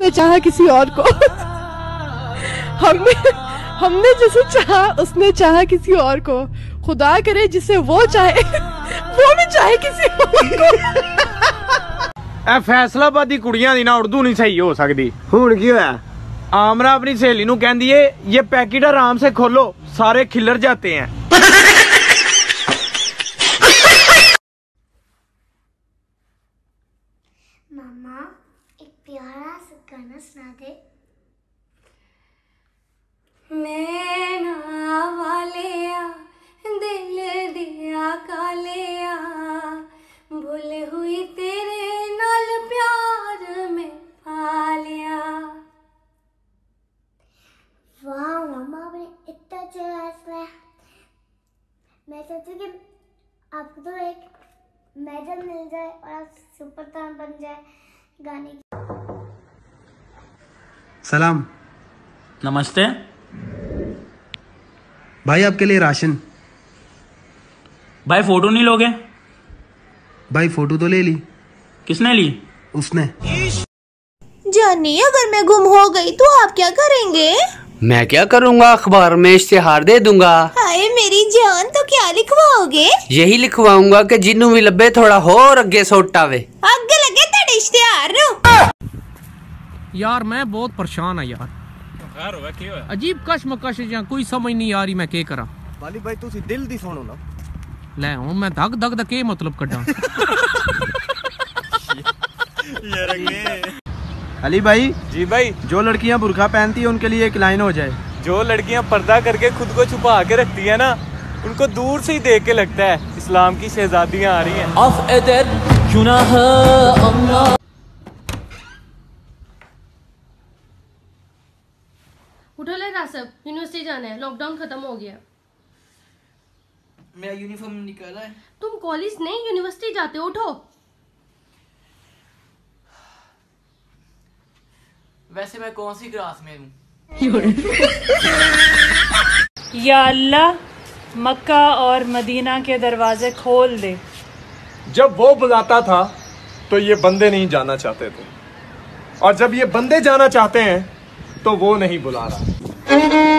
ने चाहा किसी और को। हमने हमने जिसे चाहा उसने चाहा किसी और को। खुदा करे जिसे वो चाहे वो भी चाहे किसी और को। फैसलाबादी कुड़िया दी ना उर्दू नहीं सही हो सकती हूँ की होया? आमरा अपनी सहेली कहती है ये पैकेट आराम से खोलो सारे खिलर जाते हैं। प्यारा सा गाना सुना दे। नैना दिल दिया भूल हुई तेरे नाल प्यार में पालिया। वाह, मामा आपने इतना अच्छा मैं सोचती कि आपको तो एक मेडल मिल जाए और आप सुपर स्टार बन जाए गाने की सलाम। नमस्ते। भाई आपके लिए राशन। भाई फ़ोटो नहीं लोगे? भाई फ़ोटो तो ले ली। किसने ली? उसने। जानी अगर मैं गुम हो गई तो आप क्या करेंगे? मैं क्या करूँगा? अखबार में इश्तेहार दे दूँगा। हाय मेरी जान तो क्या लिखवाओगे? यही लिखवाऊँगा कि जिन्नू भी लब्बे थोड़ा हो और अगे सोट आवे आगे लगे तेरे इश्तेहार नु यार मैं बहुत परेशान है यार अजीब कशमकश ਜਾਂ ਕੋਈ ਸਮਝ ਨਹੀਂ ਆ ਰਹੀ ਮੈਂ ਕੀ ਕਰਾਂ वाली भाई तुसी दिल दी सुनो ना ਲੈ ਹੁਣ ਮੈਂ ਧੱਕ ਧੱਕ ਦਾ ਕੀ ਮਤਲਬ ਕੱਢਾਂ अली भाई जी भाई जो लड़कियां बुरखा पहनती है उनके लिए एक लाइन हो जाए जो लड़कियां पर्दा करके खुद को छुपा के रखती है ना उनको दूर से ही देख के लगता है इस्लाम की शहजादियां आ रही हैं उठो ले रासब यूनिवर्सिटी जाना है लॉकडाउन खत्म हो गया। मेरा यूनिफॉर्म निकाला है। तुम कॉलेज नहीं यूनिवर्सिटी जाते हो उठो। वैसे मैं कौन सी क्लास में हूँ? या अल्लाह मक्का और मदीना के दरवाजे खोल दे। जब वो बुलाता था तो ये बंदे नहीं जाना चाहते थे। और जब ये बंदे जाना चाहते हैं तो वो नहीं बुला रहा।